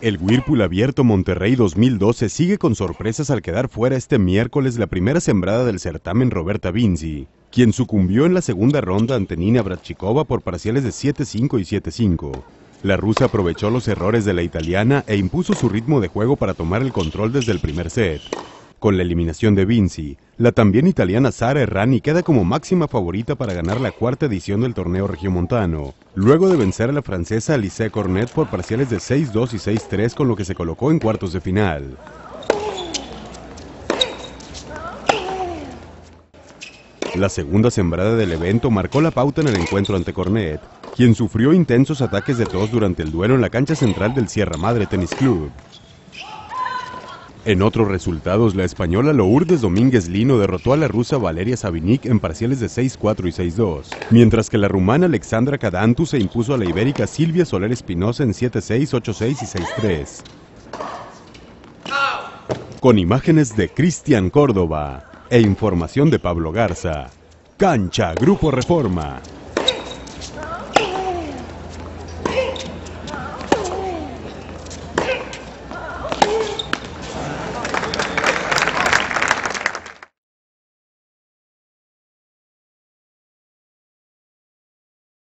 El Whirlpool Abierto Monterrey 2012 sigue con sorpresas al quedar fuera este miércoles la primera sembrada del certamen Roberta Vinci, quien sucumbió en la segunda ronda ante Nina Bratchikova por parciales de 7-5 y 7-5. La rusa aprovechó los errores de la italiana e impuso su ritmo de juego para tomar el control desde el primer set. Con la eliminación de Vinci, la también italiana Sara Errani queda como máxima favorita para ganar la cuarta edición del torneo regiomontano, luego de vencer a la francesa Alice Cornet por parciales de 6-2 y 6-3 con lo que se colocó en cuartos de final. La segunda sembrada del evento marcó la pauta en el encuentro ante Cornet, quien sufrió intensos ataques de tos durante el duelo en la cancha central del Sierra Madre Tennis Club. En otros resultados, la española Lourdes Domínguez Lino derrotó a la rusa Valeria Sabinik en parciales de 6-4 y 6-2, mientras que la rumana Alexandra Cadantu se impuso a la ibérica Silvia Soler Espinosa en 7-6, 8-6 y 6-3. Con imágenes de Cristian Córdoba e información de Pablo Garza. Cancha Grupo Reforma.